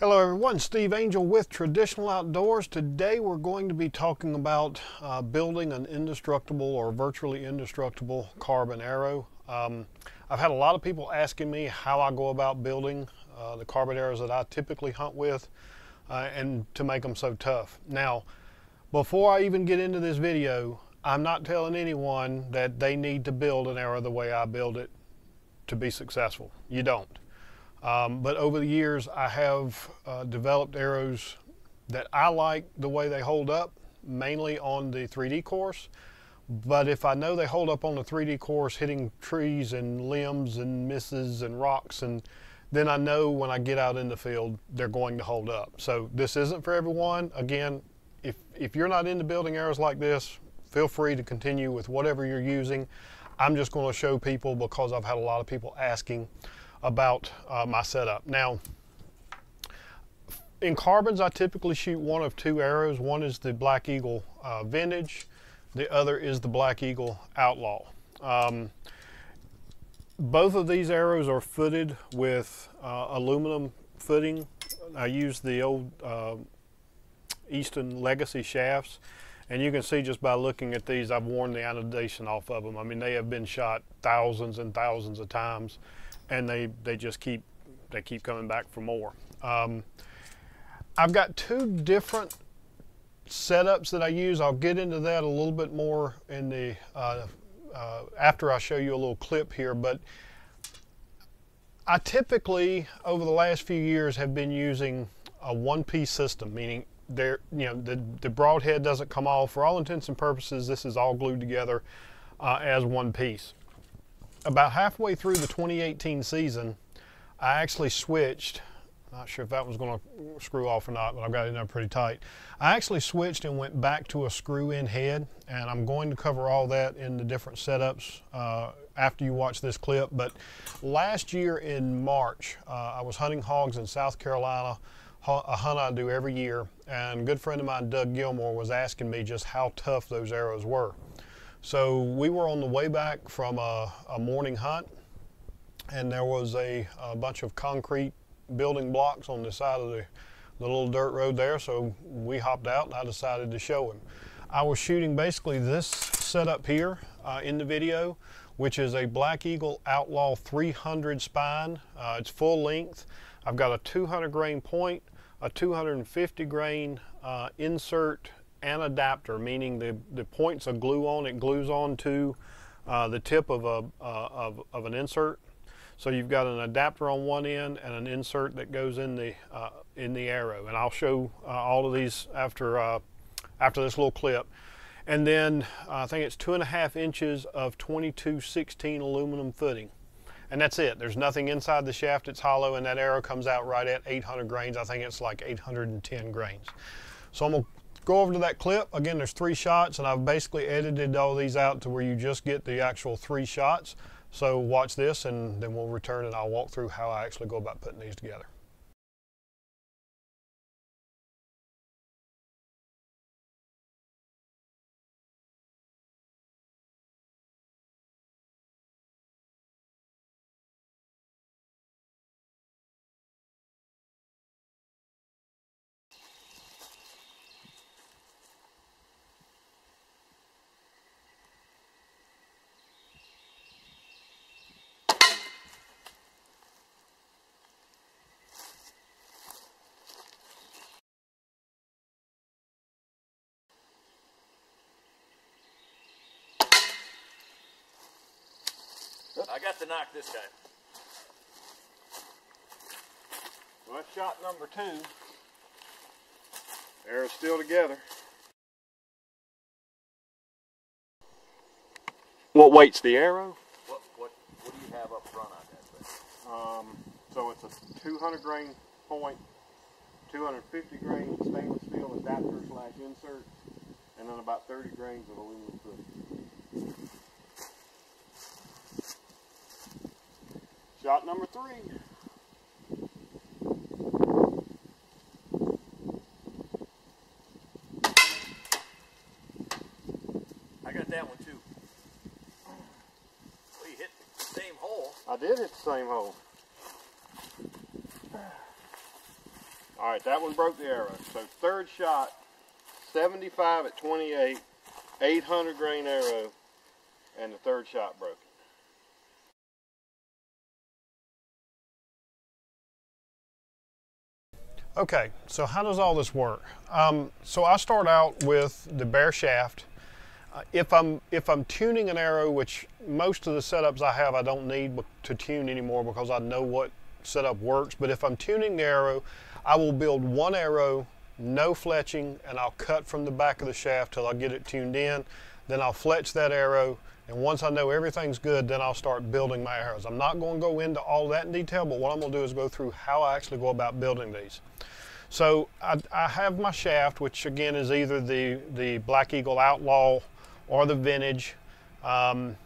Hello everyone, Steve Angel with Traditional Outdoors. Today we're going to be talking about uh, building an indestructible or virtually indestructible carbon arrow. Um, I've had a lot of people asking me how I go about building uh, the carbon arrows that I typically hunt with uh, and to make them so tough. Now, before I even get into this video, I'm not telling anyone that they need to build an arrow the way I build it to be successful. You don't. Um, but over the years, I have uh, developed arrows that I like the way they hold up, mainly on the 3D course. But if I know they hold up on the 3D course, hitting trees and limbs and misses and rocks, and then I know when I get out in the field, they're going to hold up. So this isn't for everyone. Again, if, if you're not into building arrows like this, feel free to continue with whatever you're using. I'm just going to show people because I've had a lot of people asking about uh, my setup. Now, in carbons, I typically shoot one of two arrows. One is the Black Eagle uh, Vintage. The other is the Black Eagle Outlaw. Um, both of these arrows are footed with uh, aluminum footing. I use the old uh, Easton Legacy shafts. And you can see just by looking at these, I've worn the anodization off of them. I mean, they have been shot thousands and thousands of times and they they just keep they keep coming back for more. Um, I've got two different setups that I use. I'll get into that a little bit more in the uh, uh, after I show you a little clip here, but I typically over the last few years have been using a one-piece system, meaning there you know the the broadhead doesn't come off. For all intents and purposes, this is all glued together uh, as one piece about halfway through the 2018 season, I actually switched. Not sure if that was going to screw off or not, but I've got it in there pretty tight. I actually switched and went back to a screw-in head, and I'm going to cover all that in the different setups uh, after you watch this clip. But last year in March, uh, I was hunting hogs in South Carolina, a hunt I do every year, and a good friend of mine, Doug Gilmore, was asking me just how tough those arrows were. So we were on the way back from a, a morning hunt, and there was a, a, bunch of concrete building blocks on the side of the, the little dirt road there. So we hopped out, and I decided to show him. I was shooting basically this setup here uh, in the video, which is a Black Eagle Outlaw 300 spine. Uh, it's full length. I've got a 200 grain point, a 250 grain uh, insert and adapter, meaning the, the points of glue on, it glues on to uh, the tip of, a, uh, of, of an insert. So you've got an adapter on one end and an insert that goes in the, uh, in the arrow. And I'll show uh, all of these after, uh, after this little clip. And then I think it's two and a half inches of 2216 aluminum footing. And that's it. There's nothing inside the shaft. It's hollow and that arrow comes out right at 800 grains. I think it's like 810 grains. So I'm going to go over to that clip. Again, there's three shots, and I've basically edited all these out to where you just get the actual three shots. So watch this, and then we'll return and I'll walk through how I actually go about putting these together. I got to knock this guy. Well, that's shot number two. Arrow's still together. What weight's the arrow? What what what do you have up front on that thing? Um, so it's a 200 grain point, 250 grain stainless steel adapter slash insert, and then about 30 grains of aluminum footing. Shot number three. I got that one too. Well, you hit the same hole. I did hit the same hole. All right, that one broke the arrow. So third shot, 75 at 28, 800 grain arrow, and the third shot broke. Okay, so how does all this work? Um, so I start out with the bare shaft. Uh, if I'm if I'm tuning an arrow, which most of the setups I have I don't need to tune anymore because I know what setup works. But if I'm tuning the arrow, I will build one arrow, no fletching, and I'll cut from the back of the shaft till I get it tuned in. Then I'll fletch that arrow, and once I know everything's good, then I'll start building my arrows. I'm not going to go into all that in detail, but what I'm going to do is go through how I actually go about building these. So I, I, have my shaft, which again is either the, the Black Eagle Outlaw or the Vintage. Um,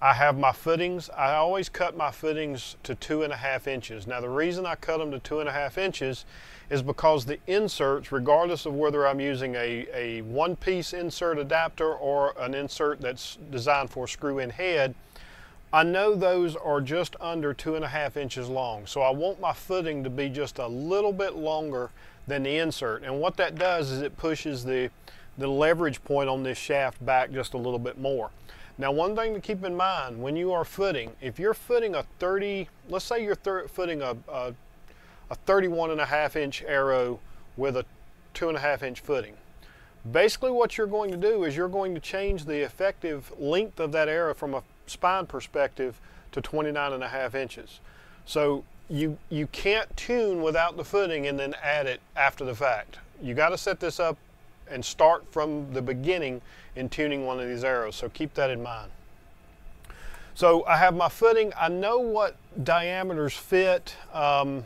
I have my footings. I always cut my footings to two and a half inches. Now the reason I cut them to two and a half inches is because the inserts, regardless of whether I'm using a, a one-piece insert adapter or an insert that's designed for screw-in head, I know those are just under two and a half inches long. So I want my footing to be just a little bit longer than the insert. And what that does is it pushes the, the leverage point on this shaft back just a little bit more. Now one thing to keep in mind when you are footing, if you're footing a 30, let's say you're footing a, a, a 31 and a half inch arrow with a two and a half inch footing. Basically what you're going to do is you're going to change the effective length of that arrow from a spine perspective to 29 and a half inches. So you, you can't tune without the footing and then add it after the fact. You got to set this up and start from the beginning in tuning one of these arrows. So keep that in mind. So I have my footing. I know what diameters fit um,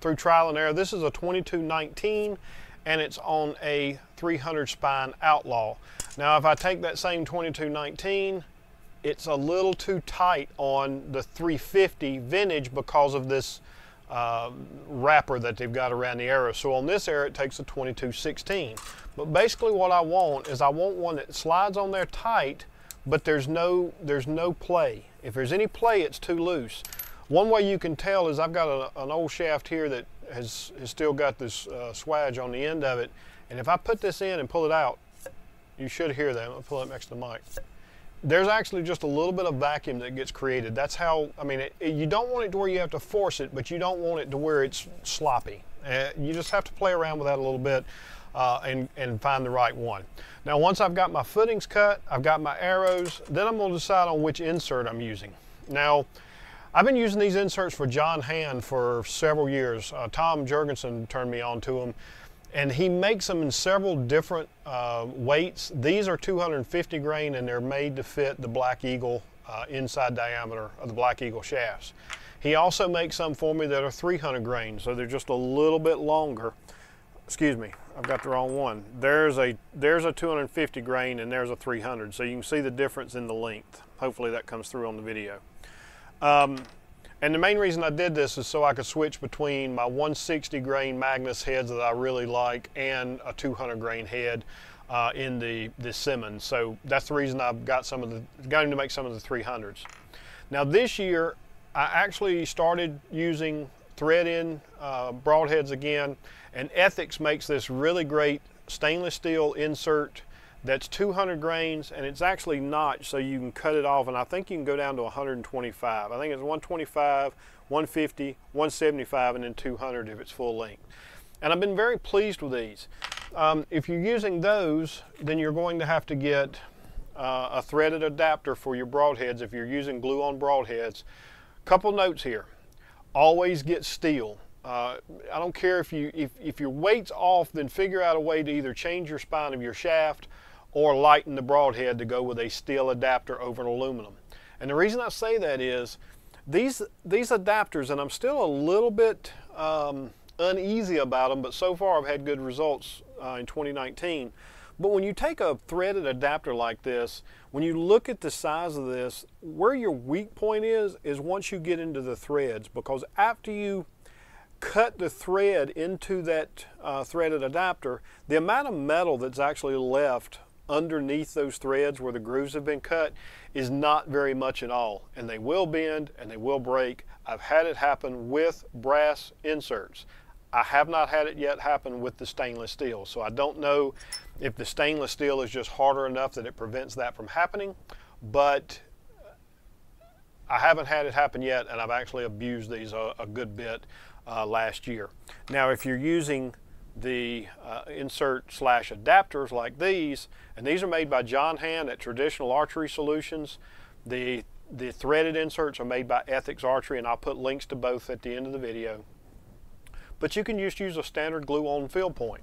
through trial and error. This is a 2219 and it's on a 300 spine outlaw. Now if I take that same 2219 it's a little too tight on the 350 vintage because of this uh, wrapper that they've got around the arrow. So on this arrow, it takes a 2216. But basically what I want is I want one that slides on there tight, but there's no, there's no play. If there's any play, it's too loose. One way you can tell is I've got a, an old shaft here that has, has still got this uh, swage on the end of it. And if I put this in and pull it out, you should hear that. I'll pull it next to the mic there's actually just a little bit of vacuum that gets created. That's how, I mean, it, it, you don't want it to where you have to force it, but you don't want it to where it's sloppy. Uh, you just have to play around with that a little bit uh, and, and find the right one. Now, once I've got my footings cut, I've got my arrows, then I'm gonna decide on which insert I'm using. Now, I've been using these inserts for John Hand for several years. Uh, Tom Jurgensen turned me on to them and he makes them in several different uh, weights. These are 250 grain and they're made to fit the Black Eagle uh, inside diameter of the Black Eagle shafts. He also makes some for me that are 300 grain, so they're just a little bit longer. Excuse me, I've got the wrong one. There's a, there's a 250 grain and there's a 300, so you can see the difference in the length. Hopefully that comes through on the video. Um, and the main reason I did this is so I could switch between my 160 grain Magnus heads that I really like and a 200 grain head uh, in the, the Simmons. So that's the reason I've got some of the, going to make some of the 300s. Now this year, I actually started using thread in uh, broadheads again, and Ethics makes this really great stainless steel insert that's 200 grains and it's actually notched so you can cut it off and I think you can go down to 125. I think it's 125, 150, 175 and then 200 if it's full length. And I've been very pleased with these. Um, if you're using those then you're going to have to get uh, a threaded adapter for your broadheads if you're using glue on broadheads. Couple notes here. Always get steel. Uh, I don't care if you if, if your weight's off, then figure out a way to either change your spine of your shaft or lighten the broadhead to go with a steel adapter over an aluminum. And the reason I say that is these, these adapters, and I'm still a little bit um, uneasy about them, but so far I've had good results uh, in 2019. But when you take a threaded adapter like this, when you look at the size of this, where your weak point is, is once you get into the threads, because after you cut the thread into that uh, threaded adapter, the amount of metal that's actually left underneath those threads where the grooves have been cut is not very much at all. And they will bend and they will break. I've had it happen with brass inserts. I have not had it yet happen with the stainless steel. So I don't know if the stainless steel is just harder enough that it prevents that from happening, but I haven't had it happen yet and I've actually abused these a, a good bit uh, last year. Now if you're using the uh, insert slash adapters like these, and these are made by John Hand at Traditional Archery Solutions. The, the threaded inserts are made by Ethics Archery, and I'll put links to both at the end of the video. But you can just use a standard glue-on field point.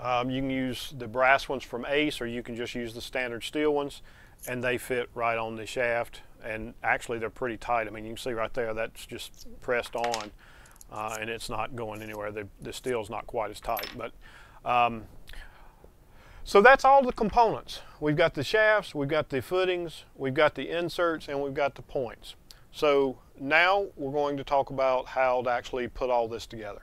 Um, you can use the brass ones from Ace, or you can just use the standard steel ones, and they fit right on the shaft. And actually, they're pretty tight. I mean, you can see right there, that's just pressed on uh, and it's not going anywhere. The, the steel's not quite as tight. But um, So that's all the components. We've got the shafts, we've got the footings, we've got the inserts, and we've got the points. So now we're going to talk about how to actually put all this together.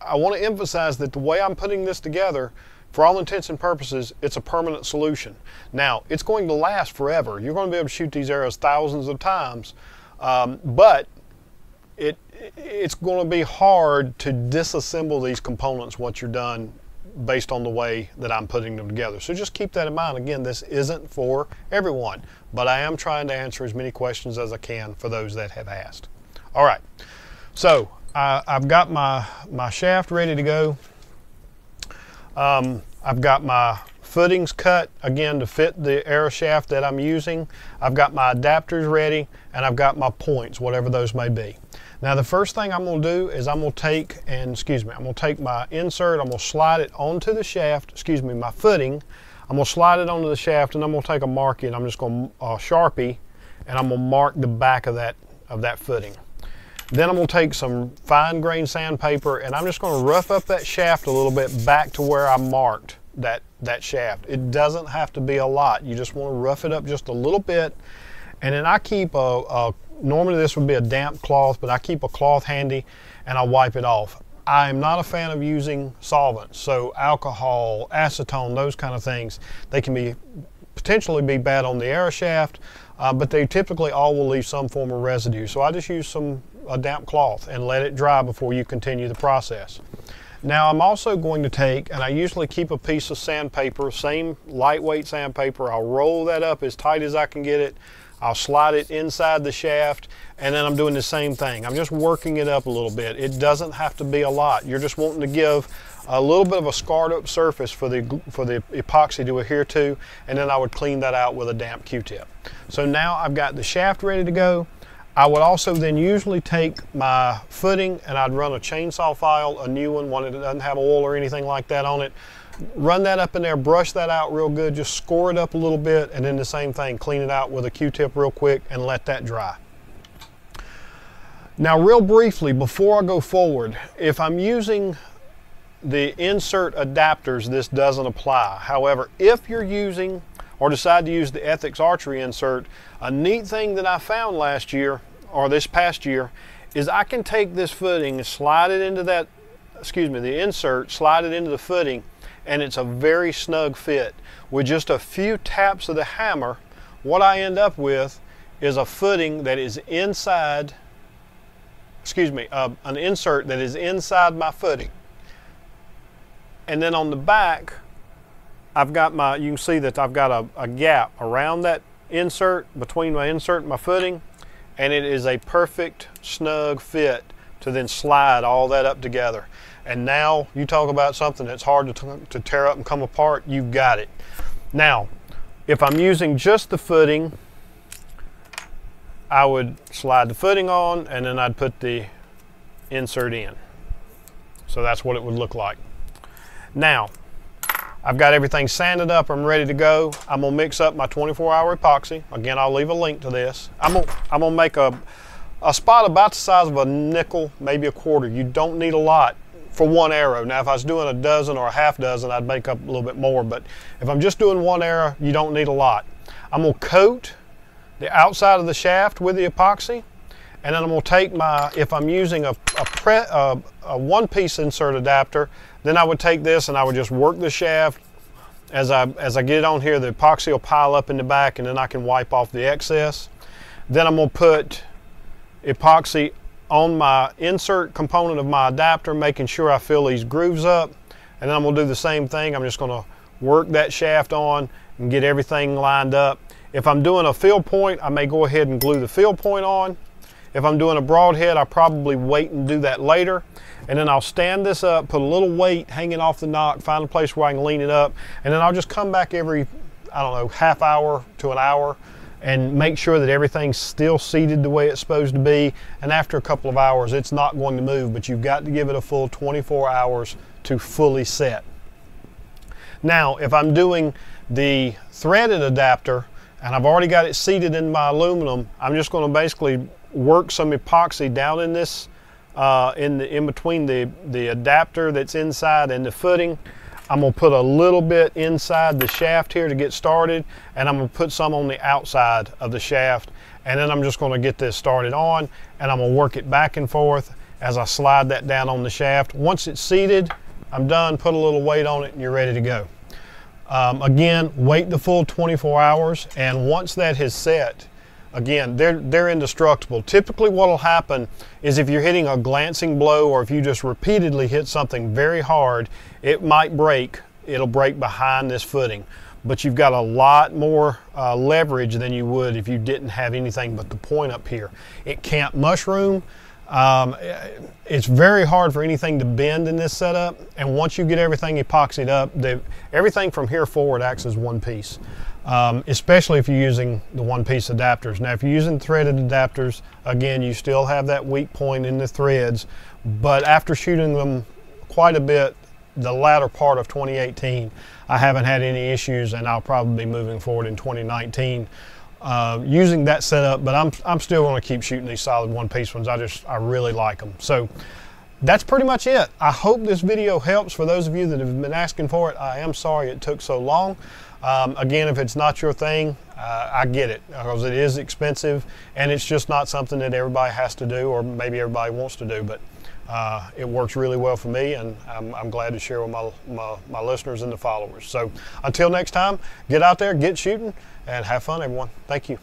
I want to emphasize that the way I'm putting this together for all intents and purposes, it's a permanent solution. Now, it's going to last forever. You're going to be able to shoot these arrows thousands of times, um, but it, it's going to be hard to disassemble these components once you're done based on the way that I'm putting them together. So just keep that in mind. Again, this isn't for everyone, but I am trying to answer as many questions as I can for those that have asked. All right, so uh, I've got my, my shaft ready to go. Um, I've got my footings cut again to fit the arrow shaft that I'm using. I've got my adapters ready and I've got my points, whatever those may be. Now the first thing I'm going to do is I'm going to take and excuse me, I'm to take my insert, I'm going to slide it onto the shaft, excuse me, my footing. I'm going to slide it onto the shaft and I'm going to take a marking and I'm just going to uh, Sharpie and I'm going to mark the back of that of that footing. Then I'm going to take some fine grain sandpaper and I'm just going to rough up that shaft a little bit back to where I marked that, that shaft. It doesn't have to be a lot. You just want to rough it up just a little bit. And then I keep a, a normally this would be a damp cloth, but I keep a cloth handy and I wipe it off. I'm not a fan of using solvents, so alcohol, acetone, those kind of things, they can be potentially be bad on the arrow shaft, uh, but they typically all will leave some form of residue. So I just use some a damp cloth and let it dry before you continue the process. Now I'm also going to take, and I usually keep a piece of sandpaper, same lightweight sandpaper, I'll roll that up as tight as I can get it, I'll slide it inside the shaft, and then I'm doing the same thing. I'm just working it up a little bit. It doesn't have to be a lot. You're just wanting to give a little bit of a scarred up surface for the, for the epoxy to adhere to, and then I would clean that out with a damp Q-tip. So now I've got the shaft ready to go. I would also then usually take my footing and I'd run a chainsaw file, a new one, one that doesn't have oil or anything like that on it. Run that up in there, brush that out real good, just score it up a little bit, and then the same thing, clean it out with a Q-tip real quick and let that dry. Now real briefly, before I go forward, if I'm using the insert adapters, this doesn't apply. However, if you're using or decide to use the Ethics Archery insert, a neat thing that I found last year, or this past year, is I can take this footing and slide it into that, excuse me, the insert, slide it into the footing, and it's a very snug fit. With just a few taps of the hammer, what I end up with is a footing that is inside, excuse me, uh, an insert that is inside my footing. And then on the back, I've got my, you can see that I've got a, a gap around that insert, between my insert and my footing, and it is a perfect snug fit to then slide all that up together. And now you talk about something that's hard to, to tear up and come apart, you've got it. Now, if I'm using just the footing, I would slide the footing on and then I'd put the insert in. So that's what it would look like. Now, I've got everything sanded up. I'm ready to go. I'm gonna mix up my 24 hour epoxy. Again, I'll leave a link to this. I'm gonna, I'm gonna make a, a spot about the size of a nickel, maybe a quarter. You don't need a lot for one arrow. Now, if I was doing a dozen or a half dozen, I'd make up a little bit more. But if I'm just doing one arrow, you don't need a lot. I'm gonna coat the outside of the shaft with the epoxy. And then I'm gonna take my, if I'm using a, a, pre, a, a one piece insert adapter, then I would take this and I would just work the shaft. As I, as I get it on here, the epoxy will pile up in the back and then I can wipe off the excess. Then I'm gonna put epoxy on my insert component of my adapter, making sure I fill these grooves up. And then I'm gonna do the same thing. I'm just gonna work that shaft on and get everything lined up. If I'm doing a field point, I may go ahead and glue the field point on. If I'm doing a broadhead, I'll probably wait and do that later. And then I'll stand this up, put a little weight hanging off the nock, find a place where I can lean it up. And then I'll just come back every, I don't know, half hour to an hour and make sure that everything's still seated the way it's supposed to be. And after a couple of hours, it's not going to move, but you've got to give it a full 24 hours to fully set. Now, if I'm doing the threaded adapter and I've already got it seated in my aluminum, I'm just going to basically work some epoxy down in this, uh, in, the, in between the, the adapter that's inside and the footing. I'm gonna put a little bit inside the shaft here to get started, and I'm gonna put some on the outside of the shaft, and then I'm just gonna get this started on, and I'm gonna work it back and forth as I slide that down on the shaft. Once it's seated, I'm done, put a little weight on it, and you're ready to go. Um, again, wait the full 24 hours, and once that has set, again, they're, they're indestructible. Typically what will happen is if you're hitting a glancing blow or if you just repeatedly hit something very hard, it might break. It'll break behind this footing. But you've got a lot more uh, leverage than you would if you didn't have anything but the point up here. It can't mushroom. Um, it's very hard for anything to bend in this setup. And once you get everything epoxied up, everything from here forward acts as one piece um, especially if you're using the one-piece adapters. Now, if you're using threaded adapters, again, you still have that weak point in the threads, but after shooting them quite a bit the latter part of 2018, I haven't had any issues, and I'll probably be moving forward in 2019 uh, using that setup. But I'm I'm still going to keep shooting these solid one-piece ones. I just I really like them. So that's pretty much it. I hope this video helps for those of you that have been asking for it. I am sorry it took so long. Um, again, if it's not your thing, uh, I get it because it is expensive and it's just not something that everybody has to do or maybe everybody wants to do. But uh, it works really well for me and I'm, I'm glad to share with my, my, my listeners and the followers. So until next time, get out there, get shooting, and have fun, everyone. Thank you.